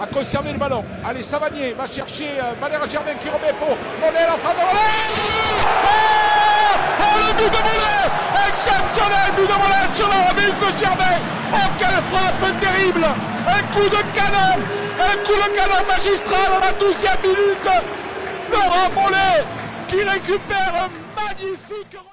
a conservé le ballon. Allez, Savanier va chercher euh, Valère Germain qui remet pour Mollet, la frappe de Mollet. Oh, oh, le but de Mollet. Exceptionnel but de Mollet sur la remise de Germain. Oh, quelle frappe terrible. Un coup de canon Un coup de canon magistral. À la 12e minute Florent Mollet qui récupère un magnifique...